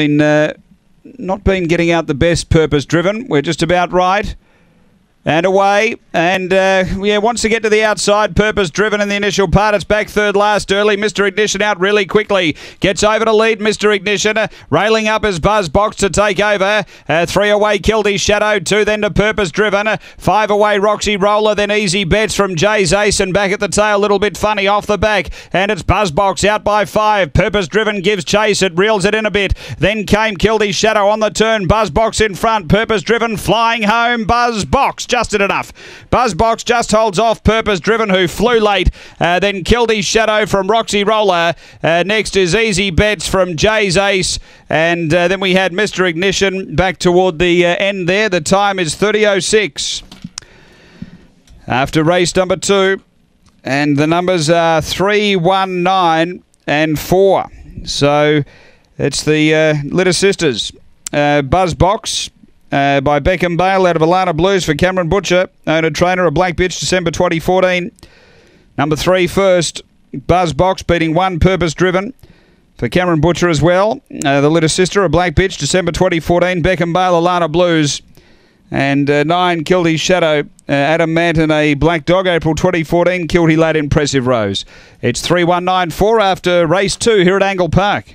been uh, not been getting out the best purpose driven. We're just about right. And away, and uh, yeah, wants to get to the outside. Purpose driven in the initial part. It's back third last early. Mr. Ignition out really quickly. Gets over to lead. Mr. Ignition railing up as Buzz Box to take over. Uh, three away, Kildy Shadow. Two then to Purpose driven. Five away, Roxy Roller. Then Easy Bets from Jay's Ace. And back at the tail, a little bit funny off the back. And it's Buzz Box out by five. Purpose driven gives chase. It reels it in a bit. Then came Kildy Shadow on the turn. Buzz Box in front. Purpose driven flying home. Buzz Box just at enough. Buzzbox just holds off Purpose Driven, who flew late. Uh, then his Shadow from Roxy Roller. Uh, next is Easy Bets from Jay's Ace. And uh, then we had Mr. Ignition back toward the uh, end there. The time is 30.06 after race number two. And the numbers are 3, 1, 9, and 4. So it's the uh, Litter Sisters. Uh, Buzzbox uh, by Beckham Bale out of Alana Blues for Cameron Butcher, owner trainer of Black Bitch, December 2014. Number three first, Buzz Box beating one Purpose Driven for Cameron Butcher as well. Uh, the little sister of Black Bitch, December 2014. Beckham Bale, Alana Blues. And uh, nine, Kildy Shadow, uh, Adam Manton, a black dog, April 2014. Kildy Lad, impressive rose. It's 3194 after race two here at Angle Park.